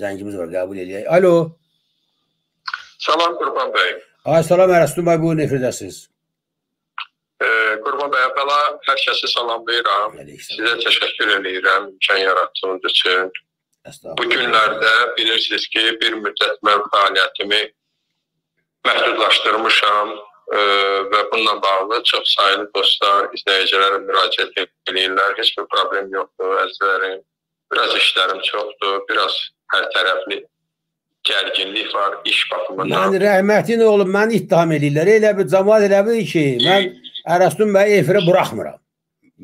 zəngimiz var, qəbul eləyək. Alo. Salam Qurban bəy. Ay salam Ərəstun bəy, buyurun efirdəsiniz. E, Qurban bəy, əvvəla hər kəsi salamlayıram. Sizə təşəkkür edirəm imkan yaratdığınız üçün. Bu günlərdə bilirsiniz ki, bir müddət mən fəaliyyətimi məhdudlaşdırmışam ə, və bununla bağlı çox saylı dostlar, izləyicilər müraciət edirlər. Heç bir problem yoxdur, əzizlərim. Biraz işlərim çoxdur, biraz hər tərəfli gərginlik var iş baxımından. Mən rəhmətin oğlum məni ittiham edirlər. Elə bir cəmaət elə bilir ki, mən Ərəstun bəyi efirə buraxmıram.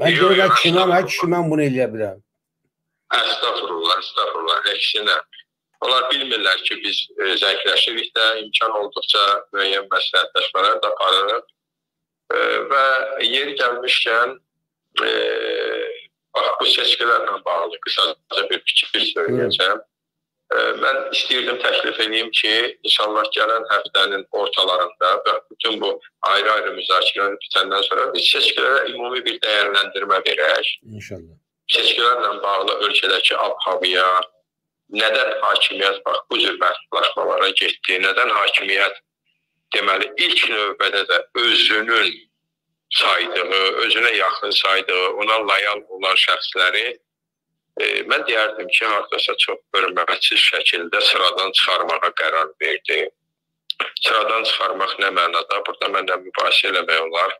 Mən görürəm kiməm, hər kişi mən bunu eləyə bilirəm. Əstəğfurullah, əstəğfurullah, əksinə. Onlar bilmirlər ki, biz e, zəngləşirik də, imkan olduqca müəyyən məsləhətləşmələr də aparırıq. E, və yer gəlmişkən, e, bax, bu seçkilərlə bağlı qısaca bir fikir söyləyəcəm. Mən istəyirdim təklif edeyim ki, inşallah gələn həftənin ortalarında və bütün bu ayrı-ayrı müzakirələr bitəndən sonra biz seçkilərə ümumi bir dəyərləndirmə verək. İnşallah seçkilərlə bağlı ölkədəki ab-havaya, nədən hakimiyyət bax bu cür məhdudlaşmalara getdi, nədən hakimiyyət deməli ilk növbədə də özünün saydığı, özünə yaxın saydığı, ona layal olan şəxsləri e, mən deyərdim ki, hardasa çox hörmətsiz şəkildə sıradan çıxarmağa qərar verdi. Sıradan çıxarmaq nə mənada? Burada mənlə mübahisə eləmək olar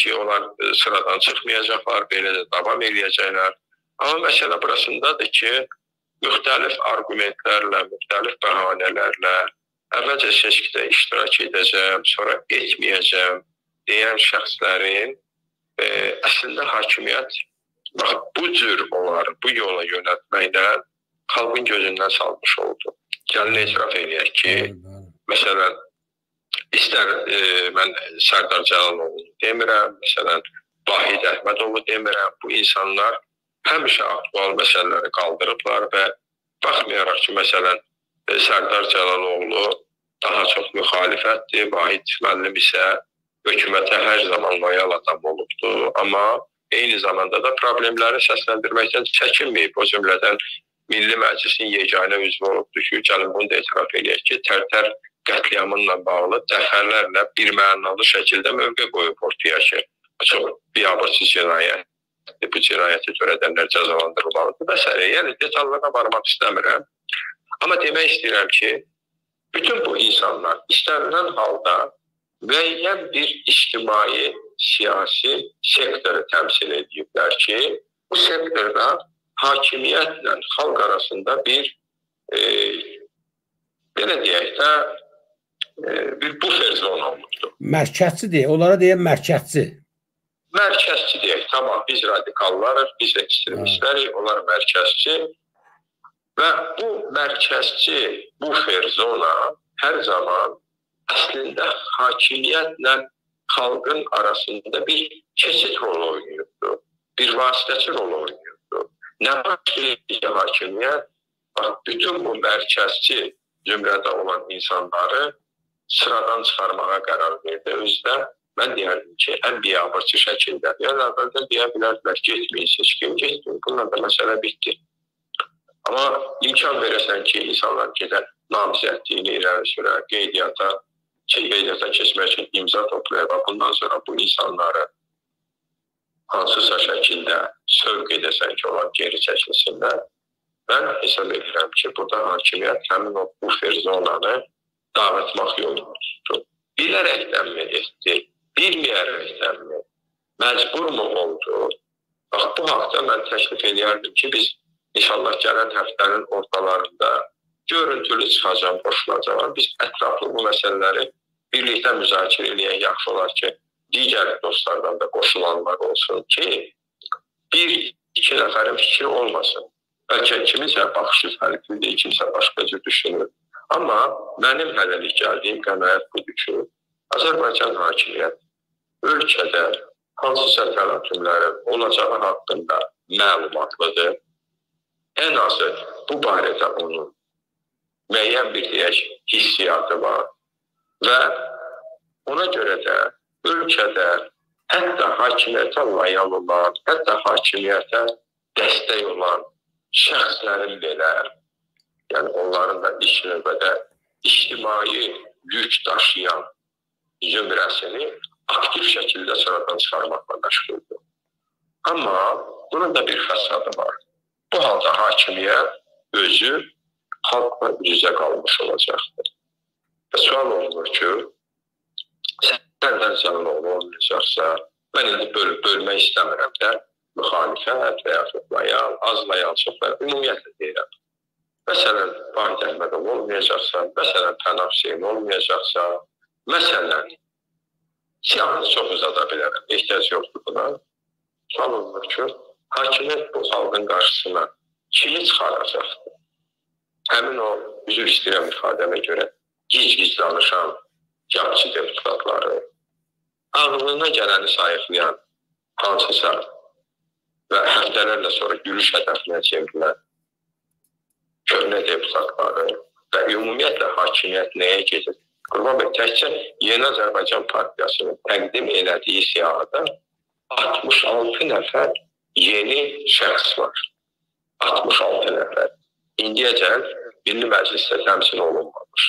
ki, onlar e, sıradan çıxmayacaqlar, belə də davam eləyəcəklər. Amma məsələ burasındadır ki, müxtəlif arqumentlərlə, müxtəlif bəhanələrlə əvvəlcə seçkidə iştirak edəcəm, sonra etməyəcəm deyən şəxslərin e, əslində hakimiyyət bu cür onları bu yola yönəltməklə xalqın gözündən salmış oldu. Gəlin etiraf edək ki, məsələn, istər e, mən Sərdar Cəlaloğlu demirəm, məsələn, Vahid Əhmədovu demirəm, bu insanlar həmişə aktual məsələləri qaldırıblar və baxmayaraq ki, məsələn, e, Sərdar Cəlaloğlu daha çox müxalifətdir, Vahid müəllim isə hökumətə hər zaman loyal adam olubdu, amma eyni zamanda da problemləri səsləndirməkdən çəkinməyib. O cümlədən Milli Məclisin yeganə üzvü olubdu ki, gəlin bunu da etiraf eləyək ki, Tərtər qətliamınla bağlı dəfələrlə bir mənalı şəkildə mövqe qoyub ortaya ki, çox biabırçı cinayət bu cinayəti törədənlər cəzalandırılmalıdır və s. Yəni detallara varmaq istəmirəm. Amma demək istəyirəm ki, bütün bu insanlar istənilən halda müəyyən bir ictimai, siyasi sektoru təmsil ediblər ki, bu sektorda hakimiyyətlə xalq arasında bir e, belə deyək də e, bir bufer zona olubdur. Mərkəzçi deyə, onlara deyən mərkəzçi mərkəzçi deyək, tamam biz radikallarıq, biz ekstremistlərik, onlar mərkəzçi və bu mərkəzçi bufer zona hər zaman əslində hakimiyyətlə xalqın arasında bir keçid rolu oynayırdı, bir vasitəçi rol oynayırdı. Nə var ki, hakimiyyət bax, bütün bu mərkəzçi cümlədə olan insanları sıradan çıxarmağa qərar verdi. Özü də mən deyərdim ki, ən biabırçı şəkildə. Yəni əvvəldən deyə bilərdilər ki, etməyin seçkin, getməyin. Bununla da məsələ bitdi. Amma imkan verəsən ki, insanlar gedən namizədliyini irəli sürər, qeydiyyata, qeydiyyata keçmək üçün imza toplayır və bundan sonra bu insanları hansısa şəkildə sövq edəsən ki, onlar geri çəkilsinlər. Mən hesab edirəm ki, burada hakimiyyət həmin o bufer zonanı dağıtmaq yolunu tutdu. Bilərəkdənmi etdi? bilməyərəkdənmi, məcburmu oldu? Bax, bu haqda mən təklif edərdim ki, biz inşallah gələn həftənin ortalarında görüntülü çıxacam, qoşulacam. Biz ətraflı bu məsələləri birlikdə müzakirə eləyək, yaxşı olar ki, digər dostlardan da qoşulanlar olsun ki, bir, iki nəfərin fikri olmasın. Bəlkə kiminsə baxışı fərqlidir, kimsə başqa cür düşünür. Amma mənim hələlik gəldiyim qənaət budur ki, Azərbaycan hakimiyyət ölkədə hansısa təlatümlərin olacağı haqqında məlumatlıdır. Ən azı bu barədə onun müəyyən bir deyək hissiyatı var və ona görə də ölkədə hətta hakimiyyətə layal olan, hətta hakimiyyətə dəstək olan şəxslərin belə yəni onların da ilk növbədə ictimai yük daşıyan zümrəsini aktiv şəkildə sıradan çıxarmaqla məşğuldur. Amma bunun da bir fəsadı var. Bu halda hakimiyyət özü xalqla üz-üzə qalmış olacaqdır. Sual olunur ki, səndən zəmin olmayacaqsa, mən indi böl bölmək istəmirəm də, müxalifət və yaxud layan, az layan, çox layan, ümumiyyətlə deyirəm. Məsələn, Vahid Əhmədov olmayacaqsa, məsələn, Pənah Hüseyin olmayacaqsa, məsələn, siyahını çox uzada bilərəm, ehtiyac yoxdur buna. Sual olunur ki, hakimiyyət bu xalqın qarşısına kimi çıxaracaqdır? Həmin o, üzr istəyirəm ifadəmə görə, gic-gic danışan cahçı deputatları, ağlına gələni sayıqlayan hansısa və həftələrlə sonra gülüş hədəfinə çevrilən köhnə deputatları və ümumiyyətlə hakimiyyət nəyə gedir? Qurban bəy, təkcə Yeni Azərbaycan Partiyasının təqdim elədiyi siyahıda 66 nəfər yeni şəxs var. 66 nəfər. İndiyəcən Milli Məclisdə təmsil olunmamış.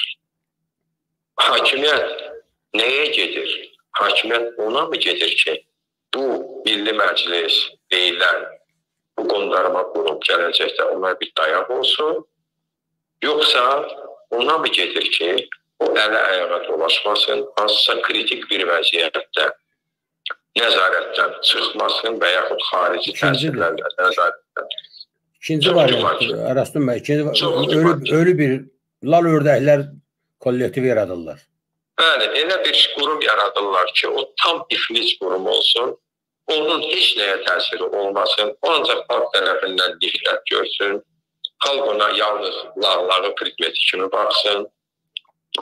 Hakimiyyət nəyə gedir? Hakimiyyət ona mı gedir ki, bu Milli Məclis deyilən bu qondarma qrup gələcəkdə onlar bir dayaq olsun, yoxsa ona mı gedir ki, o ələ ayağa dolaşmasın, hansısa kritik bir vəziyyətdə nəzarətdən çıxmasın və yaxud xarici təsirlərlə nəzarətdən. İkinci variant, Arastum bəy, ikinci ölü, ölü bir lal ördəklər kollektivi yaradırlar. Bəli, elə bir qurum yaradırlar ki, o tam iflic qurum olsun onun heç nəyə təsiri olmasın. O ancaq xalq tərəfindən diqqət görsün. Xalq ona yalnız lağlağı predmeti kimi baxsın.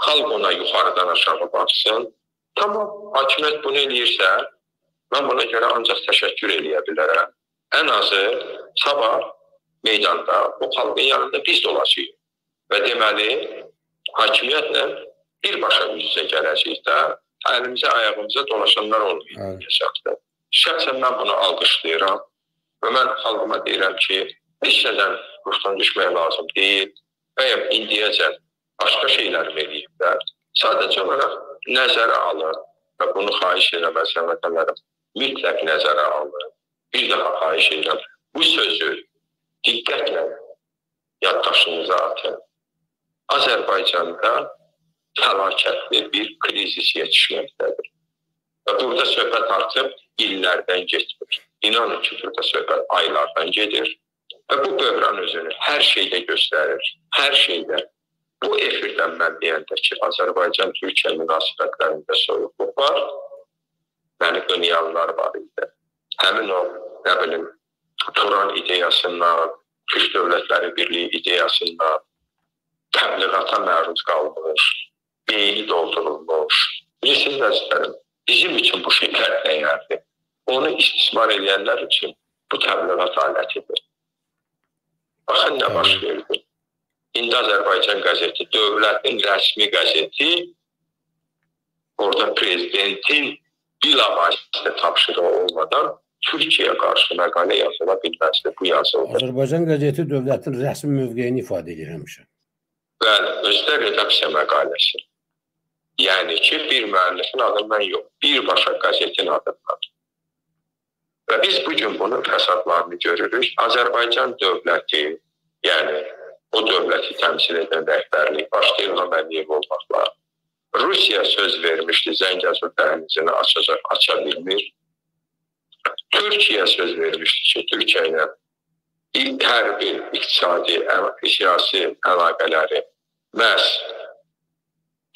Xalq ona yuxarıdan aşağı baxsın. Tamam, hakimiyyət bunu eləyirsə, mən buna görə ancaq təşəkkür eləyə bilərəm. Ən azı sabah meydanda bu xalqın yanında biz də olacağıq. Və deməli, hakimiyyətlə birbaşa üz-üzə gələcəyik də, əlimizə, ayağımıza dolaşanlar olmayacaqdır. Şəxsən mən bunu alqışlayıram və mən xalqıma deyirəm ki, heç nədən ruhdan düşmək lazım deyil və ya indiyəcən başqa şeylər eləyiblər. Sadəcə olaraq nəzərə alın və bunu xahiş edirəm əzəmətlərim. Mütləq nəzərə alın. Bir daha xahiş edirəm. Bu sözü diqqətlə yaddaşınıza atın. Azərbaycanda fəlakətli bir krizis yetişməkdədir. Və burada söhbət artıq illərdən getmir. İnanın ki, burada söhbət aylardan gedir. Və bu böhran özünü hər şeydə göstərir. Hər şeydə. Bu efirdən mən deyəndə ki, Azərbaycan-Türkiyə münasibətlərində soyuqluq var. Məni qınayanlar var idi. Həmin o, nə bilim, Turan ideyasından, Türk Dövlətləri Birliyi ideyasından təbliğata məruz qalmış, beyni doldurulmuş. Bilirsiniz, əzizlərim, bizim üçün bu şeylər dəyərli. Onu istismar edənlər üçün bu təbliğat alətidir. Baxın nə baş verdi. İndi Azərbaycan qəzeti, dövlətin rəsmi qəzeti orada prezidentin bilavasitə tapşırığı olmadan Türkiyə qarşı məqalə yazıla bilməzdir. Bu yazıldı. Azərbaycan qəzeti dövlətin rəsmi mövqeyini ifadə edir həmişə. Bəli, özdə redaksiya məqaləsi. Yəni ki, bir müəllifin adından yox, birbaşa qəzetin adından. Və biz bu gün bunun fəsadlarını görürük. Azərbaycan dövləti, yəni o dövləti təmsil edən rəhbərlik başda İlham Əliyev olmaqla Rusiya söz vermişdi, Zəngəzur dəhlizini açacaq, aça bilmir. Türkiyə söz vermişdi ki, Türkiyə ilə hərbi, iqtisadi, siyasi əlaqələri məhz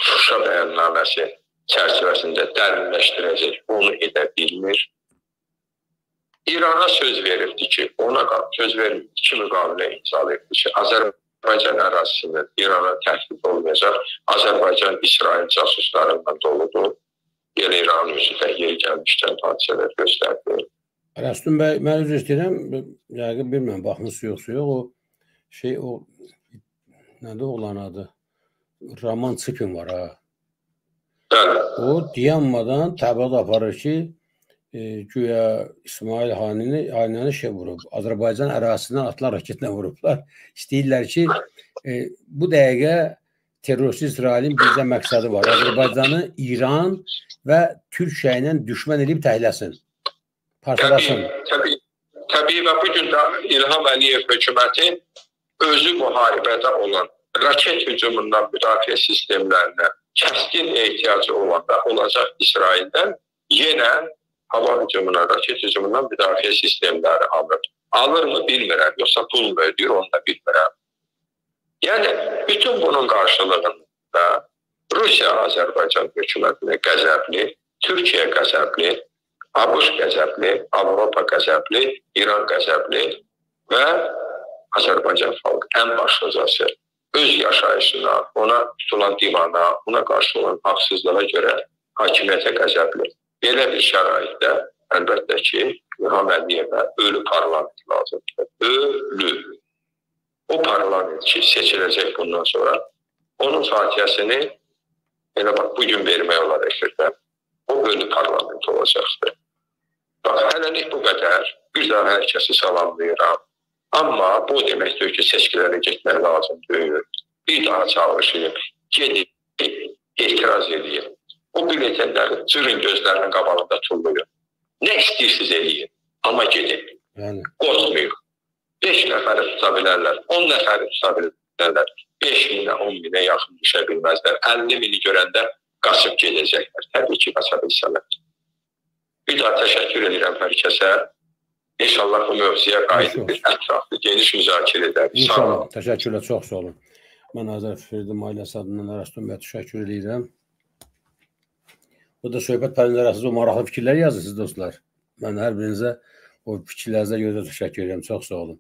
Şuşa bəyannaməsi çərçivəsində dərinləşdirəcək, onu edə bilmir. İrana söz verirdi ki, ona söz verildi ki, müqavilə imzalayırdı ki, Azərbaycan ərazisində İrana təhdid olmayacaq. Azərbaycan İsrail casuslarından doludur. Yəni İranın özü də yer gəlmişdən hadisələr göstərdi. Rəstum bəy, mən üzr istəyirəm, yəqin bilmirəm, baxmısınız yoxsa yox, o şey o nədir oğlan adı? Raman Çipin var ha. O dayanmadan təbliğat aparır ki, e, güya İsmail Hanini Hanini şey vurub. Azərbaycan ərazisindən atlar raketlə vurublar. İstəyirlər ki, e, bu dəqiqə terrorist İsrailin bizdə məqsədi var. Azərbaycanı İran və Türkiyə ilə düşmən edib təhləsin. Parçalasın. Təbii, təbii, təbii və bu gün də İlham Əliyev hökuməti özü müharibədə olan raket hücumundan müdafiə sistemlərinə kəskin ehtiyacı olanda olacaq İsraildən yenə hava hücumuna, raket hücumundan müdafiə sistemləri alır. Alırmı bilmirəm, yoxsa pul mu ödəyir, onu da bilmirəm. Yəni, bütün bunun qarşılığında Rusiya Azərbaycan hökumətinə qəzəbli, Türkiyə qəzəbli, ABŞ qəzəbli, Avropa qəzəbli, İran qəzəbli və Azərbaycan xalqı ən başlıcası öz yaşayışına, ona tutulan divana, ona qarşı olan haqsızlığa görə hakimiyyətə qəzəbli. Belə bir şəraitdə əlbəttə ki, İlham Əliyevə ölü parlament lazımdır. Ölü. O parlament ki, seçiləcək bundan sonra, onun fatihəsini elə bax, bugün vermək olar efirdən. O ölü parlament olacaqdır. Hələlik bu qədər. Bir daha hər kəsi salamlayıram. Amma bu deməkdir ki, seçkilərə getmək lazım deyil. Bir daha çalışayım. Gedin, etiraz edin. O bülletenləri cırın gözlərinin qabağında tullayın. Nə istəyirsiniz eləyin, amma gedin. Yəni. Qorxmayın. 5 nəfəri tuta bilərlər, 10 nəfəri tuta bilərlər. 5 minə, 10 minə yaxın düşə bilməzlər. 50 mini görəndə qaçıb gedəcəklər. Təbii ki, qaça bilsələr. Bir daha təşəkkür edirəm hər kəsə. İnşallah bu mövzuya qayıdıb bir ətraflı, geniş müzakirə edərik. İnşallah. Təşəkkürlər, çox sağ olun. Mən Azər Firdim ailəsi adından Ərəstun bəyə təşəkkür edirəm. Bu da söhbət pəncərəsiz o maraqlı fikirlər yazırsınız dostlar. Mən hər birinizə o fikirlərinizə görə təşəkkür edirəm. Çox sağ olun.